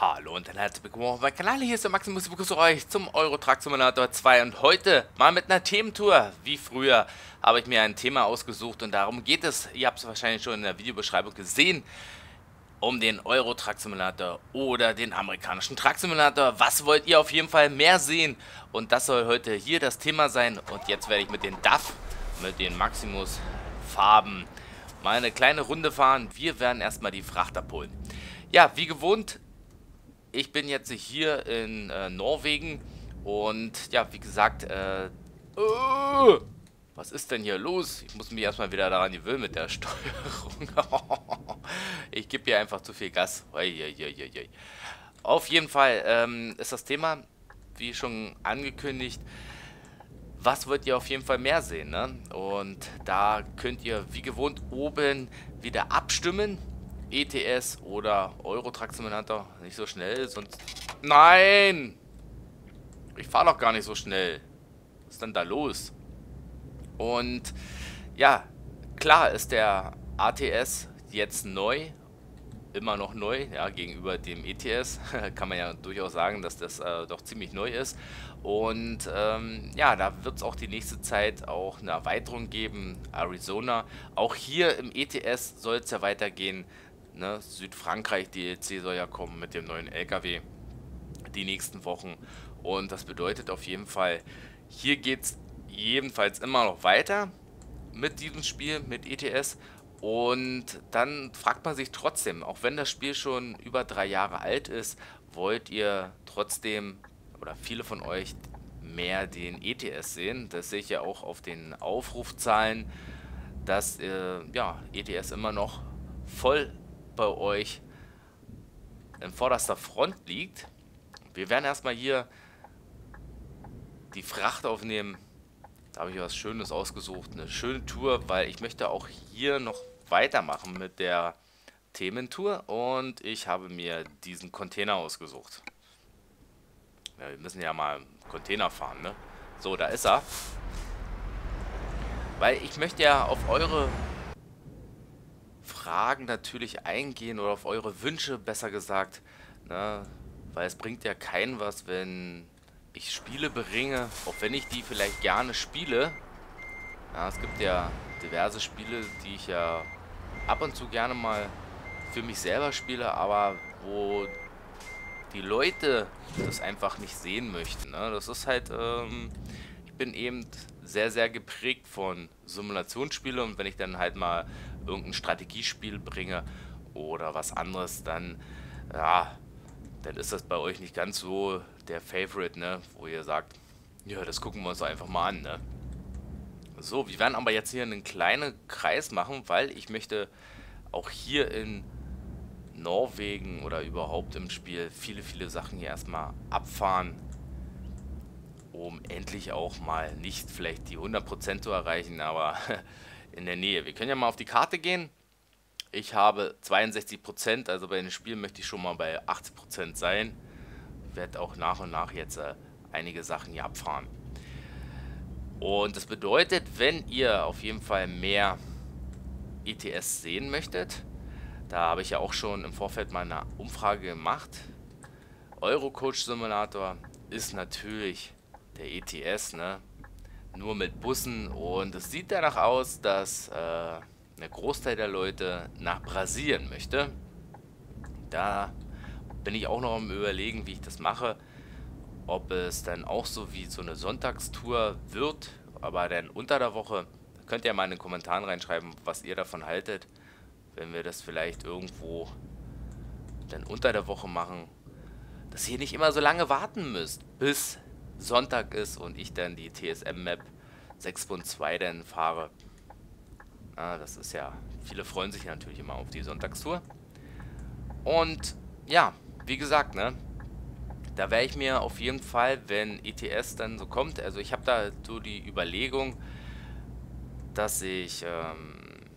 Hallo und herzlich willkommen auf meinem Kanal. Hier ist der Maximus. Ich begrüße euch zum Euro Truck Simulator 2 und heute mal mit einer Thementour. Wie früher habe ich mir ein Thema ausgesucht und darum geht es. Ihr habt es wahrscheinlich schon in der Videobeschreibung gesehen. Um den Euro Truck Simulator oder den amerikanischen Truck Simulator. Was wollt ihr auf jeden Fall mehr sehen? Und das soll heute hier das Thema sein. Und jetzt werde ich mit den DAF, mit den Maximus Farben mal eine kleine Runde fahren. Wir werden erstmal die Fracht abholen. Ja, wie gewohnt ich bin jetzt hier in äh, Norwegen und ja, wie gesagt, äh, uh, was ist denn hier los? Ich muss mich erstmal wieder daran gewöhnen mit der Steuerung. ich gebe hier einfach zu viel Gas. Auf jeden Fall ähm, ist das Thema, wie schon angekündigt, was wollt ihr auf jeden Fall mehr sehen, ne? Und da könnt ihr wie gewohnt oben wieder abstimmen. ETS oder Eurotrack Simulator. Nicht so schnell, sonst... Nein! Ich fahre doch gar nicht so schnell. Was ist denn da los? Und ja, klar ist der ATS jetzt neu. Immer noch neu, ja, gegenüber dem ETS. Kann man ja durchaus sagen, dass das äh, doch ziemlich neu ist. Und ähm, ja, da wird es auch die nächste Zeit auch eine Erweiterung geben. Arizona. Auch hier im ETS soll es ja weitergehen. Ne? Südfrankreich DLC soll ja kommen mit dem neuen LKW die nächsten Wochen. Und das bedeutet auf jeden Fall, hier geht es jedenfalls immer noch weiter mit diesem Spiel, mit ETS. Und dann fragt man sich trotzdem, auch wenn das Spiel schon über drei Jahre alt ist, wollt ihr trotzdem, oder viele von euch, mehr den ETS sehen. Das sehe ich ja auch auf den Aufrufzahlen, dass äh, ja, ETS immer noch voll bei euch in vorderster Front liegt. Wir werden erstmal hier die Fracht aufnehmen. Da habe ich was Schönes ausgesucht. Eine schöne Tour, weil ich möchte auch hier noch weitermachen mit der Thementour. Und ich habe mir diesen Container ausgesucht. Ja, wir müssen ja mal Container fahren, ne? So, da ist er. Weil ich möchte ja auf eure Fragen natürlich eingehen oder auf eure Wünsche, besser gesagt. Ne? Weil es bringt ja keinen was, wenn ich Spiele bringe, auch wenn ich die vielleicht gerne spiele. Ja, es gibt ja diverse Spiele, die ich ja ab und zu gerne mal für mich selber spiele, aber wo die Leute das einfach nicht sehen möchten. Ne? Das ist halt, ähm, ich bin eben sehr, sehr geprägt von Simulationsspielen und wenn ich dann halt mal irgendein Strategiespiel bringe oder was anderes, dann, ja, dann ist das bei euch nicht ganz so der Favorite, ne, wo ihr sagt, ja, das gucken wir uns einfach mal an, ne. So, wir werden aber jetzt hier einen kleinen Kreis machen, weil ich möchte auch hier in Norwegen oder überhaupt im Spiel viele, viele Sachen hier erstmal abfahren, um endlich auch mal nicht vielleicht die 100% zu erreichen, aber in der Nähe. Wir können ja mal auf die Karte gehen. Ich habe 62%, also bei den Spielen möchte ich schon mal bei 80% sein. Werde auch nach und nach jetzt äh, einige Sachen hier abfahren. Und das bedeutet, wenn ihr auf jeden Fall mehr ETS sehen möchtet, da habe ich ja auch schon im Vorfeld mal eine Umfrage gemacht. Eurocoach Simulator ist natürlich der ETS, ne? Nur mit Bussen und es sieht danach aus, dass äh, ein Großteil der Leute nach Brasilien möchte. Da bin ich auch noch am überlegen, wie ich das mache. Ob es dann auch so wie so eine Sonntagstour wird, aber dann unter der Woche. Könnt ihr mal in den Kommentaren reinschreiben, was ihr davon haltet. Wenn wir das vielleicht irgendwo dann unter der Woche machen. Dass ihr nicht immer so lange warten müsst, bis Sonntag ist und ich dann die TSM-Map 6.2 dann fahre. Ah, das ist ja, viele freuen sich natürlich immer auf die Sonntagstour. Und ja, wie gesagt, ne, da werde ich mir auf jeden Fall, wenn ETS dann so kommt, also ich habe da so die Überlegung, dass ich ähm,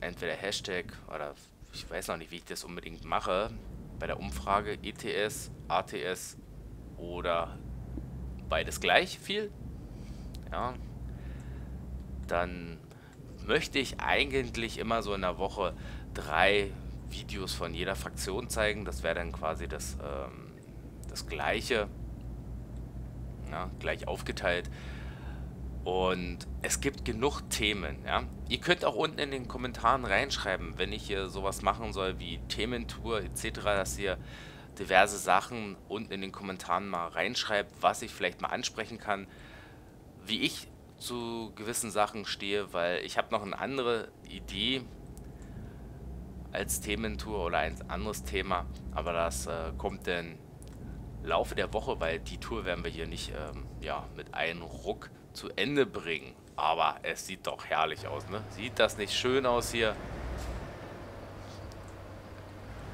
entweder Hashtag oder ich weiß noch nicht, wie ich das unbedingt mache, bei der Umfrage ETS, ATS oder beides gleich viel, ja, dann möchte ich eigentlich immer so in der Woche drei Videos von jeder Fraktion zeigen. Das wäre dann quasi das, ähm, das gleiche. Ja, gleich aufgeteilt. Und es gibt genug Themen, ja. Ihr könnt auch unten in den Kommentaren reinschreiben, wenn ich hier sowas machen soll wie Thementour etc., dass ihr diverse Sachen unten in den Kommentaren mal reinschreibt, was ich vielleicht mal ansprechen kann, wie ich zu gewissen Sachen stehe, weil ich habe noch eine andere Idee als Thementour oder ein anderes Thema, aber das äh, kommt dann Laufe der Woche, weil die Tour werden wir hier nicht ähm, ja, mit einem Ruck zu Ende bringen. Aber es sieht doch herrlich aus, ne? Sieht das nicht schön aus hier?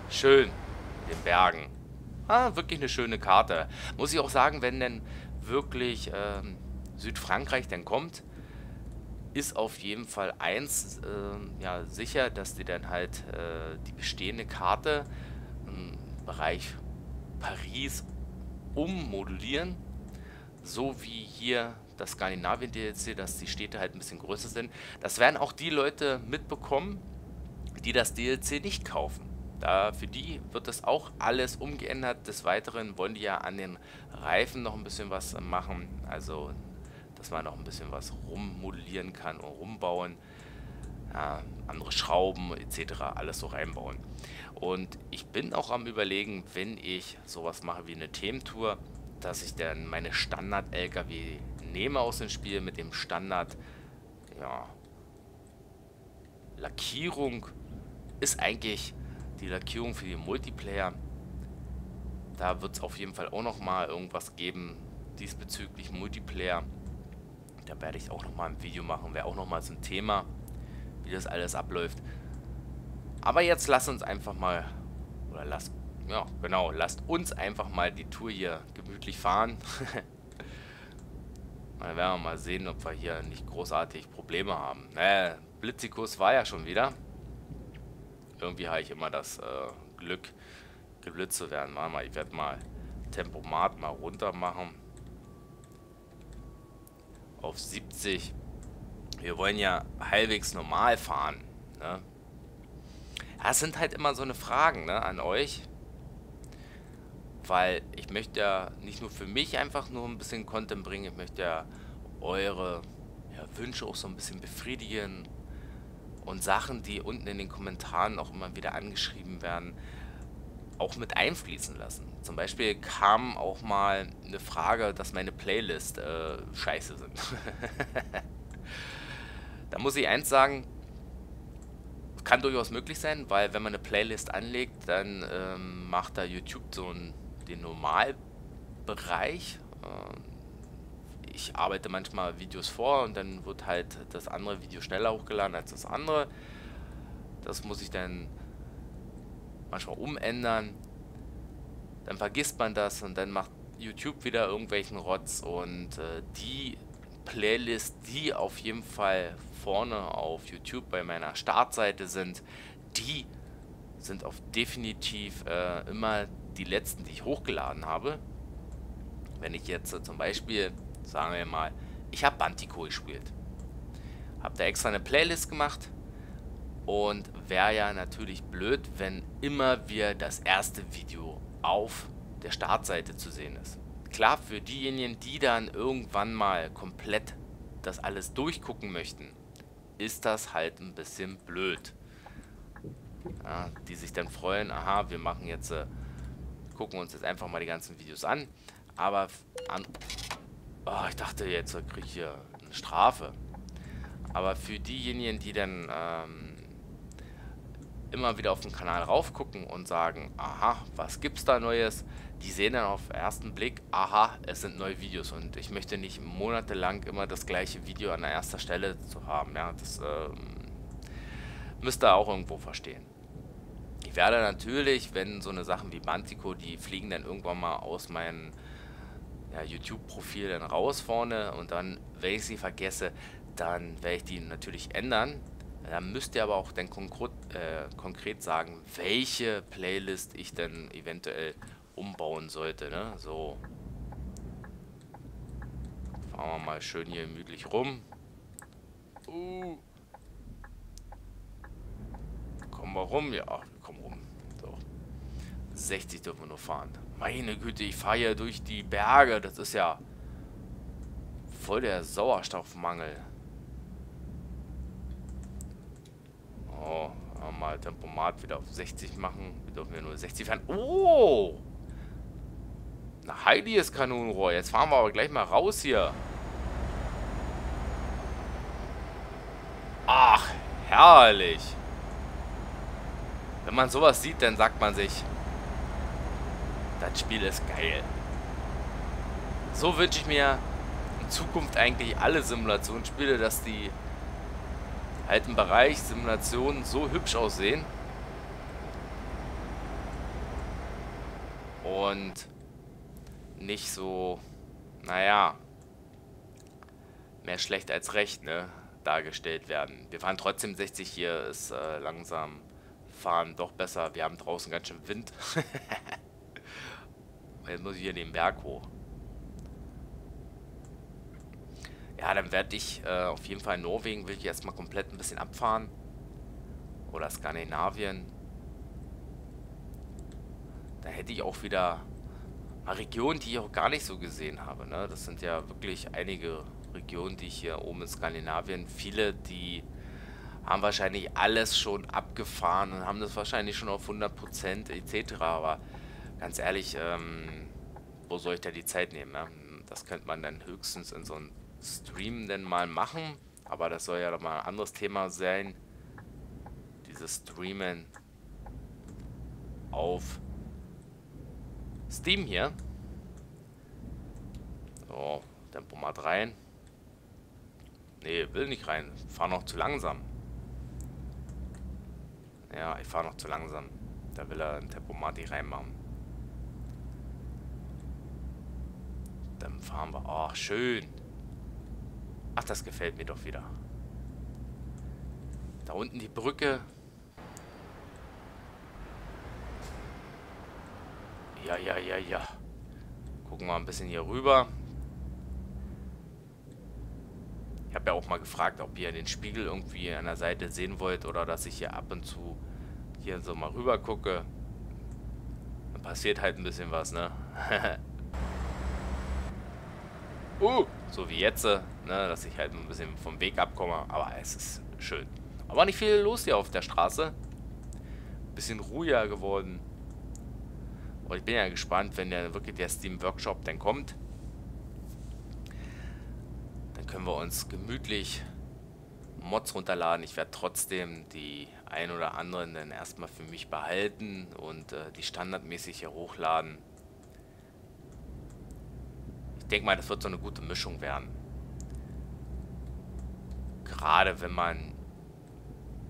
Schön. Den Bergen. Ah, wirklich eine schöne Karte. Muss ich auch sagen, wenn denn wirklich ähm, Südfrankreich dann kommt, ist auf jeden Fall eins äh, ja, sicher, dass die dann halt äh, die bestehende Karte im Bereich Paris ummodulieren. So wie hier das Skandinavien-DLC, dass die Städte halt ein bisschen größer sind. Das werden auch die Leute mitbekommen, die das DLC nicht kaufen. Da für die wird das auch alles umgeändert. Des Weiteren wollen die ja an den Reifen noch ein bisschen was machen. Also, dass man noch ein bisschen was rummodellieren kann und rumbauen. Ja, andere Schrauben etc. alles so reinbauen. Und ich bin auch am überlegen, wenn ich sowas mache wie eine Thementour, dass ich dann meine Standard-LKW nehme aus dem Spiel mit dem Standard, ja, Lackierung ist eigentlich die Lackierung für den Multiplayer. Da wird es auf jeden Fall auch nochmal irgendwas geben diesbezüglich Multiplayer. Da werde ich auch nochmal ein Video machen, wäre auch nochmal so ein Thema, wie das alles abläuft. Aber jetzt lasst uns einfach mal, oder lasst, ja genau, lasst uns einfach mal die Tour hier gemütlich fahren. Dann werden wir mal sehen, ob wir hier nicht großartig Probleme haben. Naja, Blitzikus war ja schon wieder. Irgendwie habe ich immer das äh, Glück, geblitzt zu werden. Warte mal, ich werde mal Tempomat mal runter machen. Auf 70. Wir wollen ja halbwegs normal fahren. Ne? Das sind halt immer so eine Fragen ne, an euch weil ich möchte ja nicht nur für mich einfach nur ein bisschen Content bringen, ich möchte ja eure ja, Wünsche auch so ein bisschen befriedigen und Sachen, die unten in den Kommentaren auch immer wieder angeschrieben werden, auch mit einfließen lassen. Zum Beispiel kam auch mal eine Frage, dass meine Playlist äh, scheiße sind. da muss ich eins sagen, kann durchaus möglich sein, weil wenn man eine Playlist anlegt, dann ähm, macht da YouTube so ein den Normalbereich. Ähm, ich arbeite manchmal Videos vor und dann wird halt das andere Video schneller hochgeladen als das andere. Das muss ich dann manchmal umändern. Dann vergisst man das und dann macht YouTube wieder irgendwelchen Rotz und äh, die Playlist, die auf jeden Fall vorne auf YouTube bei meiner Startseite sind, die sind auf definitiv äh, immer die letzten, die ich hochgeladen habe, wenn ich jetzt äh, zum Beispiel, sagen wir mal, ich habe Bantico gespielt, habe da extra eine Playlist gemacht und wäre ja natürlich blöd, wenn immer wir das erste Video auf der Startseite zu sehen ist. Klar, für diejenigen, die dann irgendwann mal komplett das alles durchgucken möchten, ist das halt ein bisschen blöd. Ja, die sich dann freuen, aha, wir machen jetzt äh, gucken uns jetzt einfach mal die ganzen Videos an. Aber an... Oh, ich dachte, jetzt kriege ich hier eine Strafe. Aber für diejenigen, die dann ähm, immer wieder auf den Kanal raufgucken und sagen, aha, was gibt's da Neues? Die sehen dann auf den ersten Blick, aha, es sind neue Videos und ich möchte nicht monatelang immer das gleiche Video an der ersten Stelle zu haben. Ja, das ähm, müsst ihr auch irgendwo verstehen. Ich werde natürlich, wenn so eine Sachen wie Mantico, die fliegen dann irgendwann mal aus meinem ja, YouTube-Profil dann raus vorne und dann, wenn ich sie vergesse, dann werde ich die natürlich ändern. Dann müsst ihr aber auch dann konkret, äh, konkret sagen, welche Playlist ich dann eventuell umbauen sollte. Ne? So. Fahren wir mal schön hier gemütlich rum. Uh. Kommen wir rum? Ja, komm rum. 60 dürfen wir nur fahren. Meine Güte, ich fahre hier durch die Berge. Das ist ja voll der Sauerstoffmangel. Oh, mal Tempomat wieder auf 60 machen. Wir dürfen ja nur 60 fahren. Oh! Ein heiliges Kanonenrohr. Jetzt fahren wir aber gleich mal raus hier. Ach, herrlich. Wenn man sowas sieht, dann sagt man sich, das Spiel ist geil. So wünsche ich mir in Zukunft eigentlich alle Simulationsspiele, dass die halt im Bereich Simulationen so hübsch aussehen. Und nicht so, naja, mehr schlecht als recht, ne, dargestellt werden. Wir fahren trotzdem 60 hier, ist äh, langsam fahren doch besser. Wir haben draußen ganz schön Wind. Jetzt muss ich hier den Berg hoch. Ja, dann werde ich äh, auf jeden Fall in Norwegen, will ich erstmal komplett ein bisschen abfahren. Oder Skandinavien. Da hätte ich auch wieder Regionen, die ich auch gar nicht so gesehen habe. Ne? Das sind ja wirklich einige Regionen, die ich hier oben in Skandinavien, viele, die haben wahrscheinlich alles schon abgefahren und haben das wahrscheinlich schon auf 100% etc. Aber ganz ehrlich, ähm, wo soll ich da die Zeit nehmen? Ja? Das könnte man dann höchstens in so einem Stream denn mal machen. Aber das soll ja doch mal ein anderes Thema sein. Dieses Streamen auf Steam hier. So, Tempomat rein. Nee, will nicht rein. Fahr noch zu langsam. Ja, ich fahre noch zu langsam. Da will er ein Tempomat nicht reinmachen. Dann fahren wir. Oh, schön. Ach, das gefällt mir doch wieder. Da unten die Brücke. Ja, ja, ja, ja. Gucken wir ein bisschen hier rüber. Ich habe ja auch mal gefragt, ob ihr den Spiegel irgendwie an der Seite sehen wollt oder dass ich hier ab und zu hier so mal rüber gucke. Dann passiert halt ein bisschen was, ne? uh, so wie jetzt, ne? Dass ich halt ein bisschen vom Weg abkomme. Aber es ist schön. Aber nicht viel los hier auf der Straße. Bisschen ruhiger geworden. Und ich bin ja gespannt, wenn der wirklich der Steam Workshop dann kommt können wir uns gemütlich Mods runterladen. Ich werde trotzdem die ein oder anderen dann erstmal für mich behalten und äh, die standardmäßig hier hochladen. Denke mal, das wird so eine gute Mischung werden. Gerade wenn man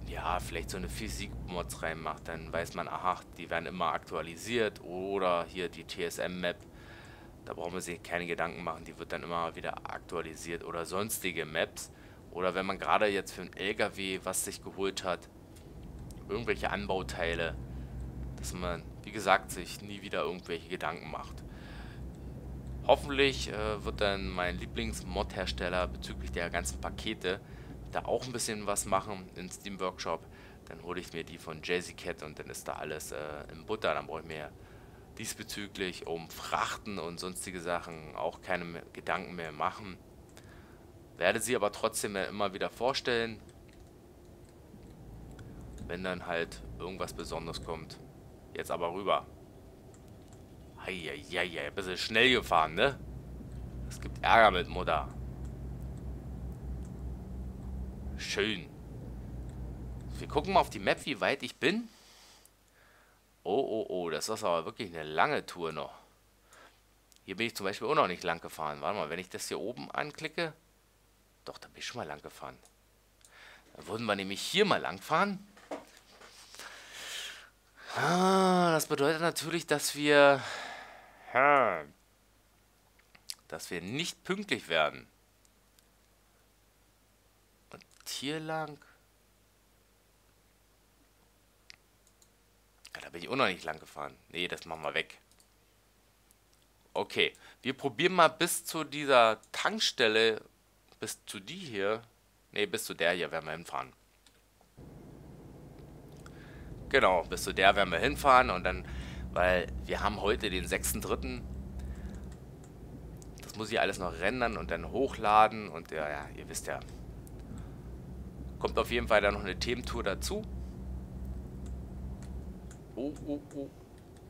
ja, vielleicht so eine Physik-Mods reinmacht, dann weiß man, aha, die werden immer aktualisiert oder hier die TSM-Map da brauchen wir sich keine Gedanken machen, die wird dann immer wieder aktualisiert oder sonstige Maps. Oder wenn man gerade jetzt für einen LKW was sich geholt hat, irgendwelche Anbauteile, dass man, wie gesagt, sich nie wieder irgendwelche Gedanken macht. Hoffentlich äh, wird dann mein Lieblings-Mod-Hersteller bezüglich der ganzen Pakete da auch ein bisschen was machen in Steam Workshop. Dann hole ich mir die von Jazzy Cat und dann ist da alles äh, im Butter. Dann brauche ich mir diesbezüglich um Frachten und sonstige Sachen auch keine Gedanken mehr machen. Werde sie aber trotzdem immer wieder vorstellen, wenn dann halt irgendwas Besonderes kommt. Jetzt aber rüber. Eieiei, ein bisschen schnell gefahren, ne? Es gibt Ärger mit Mutter. Schön. Wir gucken mal auf die Map, wie weit ich bin. Oh, oh, oh, das ist aber wirklich eine lange Tour noch. Hier bin ich zum Beispiel auch noch nicht lang gefahren. Warte mal, wenn ich das hier oben anklicke. Doch, da bin ich schon mal lang gefahren. Dann würden wir nämlich hier mal lang fahren. Ah, das bedeutet natürlich, dass wir... dass wir nicht pünktlich werden. Und hier lang... Ja, da bin ich auch noch nicht lang gefahren. Nee, das machen wir weg. Okay, wir probieren mal bis zu dieser Tankstelle, bis zu die hier. Nee, bis zu der hier werden wir hinfahren. Genau, bis zu der werden wir hinfahren und dann weil wir haben heute den 6.3. Das muss ich alles noch rendern und dann hochladen und ja, ja, ihr wisst ja. Kommt auf jeden Fall dann noch eine Thementour dazu. Oh, oh, oh.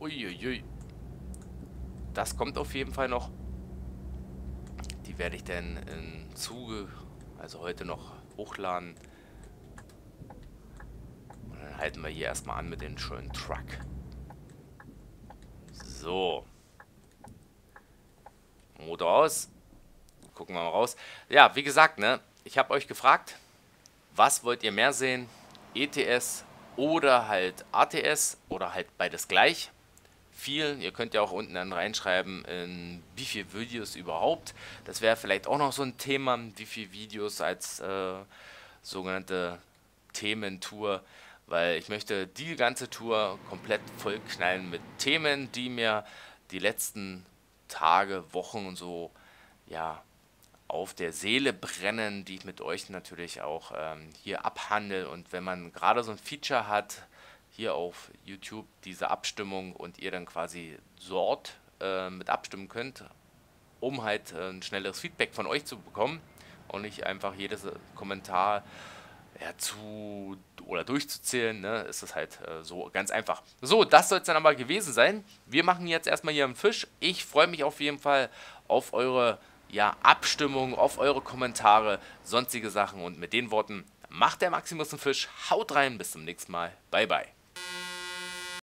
Uiuiui. Das kommt auf jeden Fall noch. Die werde ich dann im Zuge, also heute noch hochladen. Und dann halten wir hier erstmal an mit dem schönen Truck. So. Motor aus. Gucken wir mal raus. Ja, wie gesagt, ne, ich habe euch gefragt, was wollt ihr mehr sehen? ETS oder halt ATS oder halt beides gleich. Viel, ihr könnt ja auch unten dann reinschreiben, in wie viele Videos überhaupt. Das wäre vielleicht auch noch so ein Thema, wie viele Videos als äh, sogenannte Thementour weil ich möchte die ganze Tour komplett vollknallen mit Themen, die mir die letzten Tage, Wochen und so ja auf der Seele brennen, die ich mit euch natürlich auch ähm, hier abhandle. Und wenn man gerade so ein Feature hat, hier auf YouTube diese Abstimmung und ihr dann quasi dort äh, mit abstimmen könnt, um halt äh, ein schnelleres Feedback von euch zu bekommen und nicht einfach jedes Kommentar ja, zu oder durchzuzählen, ne, ist es halt äh, so ganz einfach. So, das soll es dann aber gewesen sein. Wir machen jetzt erstmal hier einen Fisch. Ich freue mich auf jeden Fall auf eure ja, Abstimmung, auf eure Kommentare, sonstige Sachen. Und mit den Worten macht der Maximus einen Fisch. Haut rein, bis zum nächsten Mal. Bye, bye.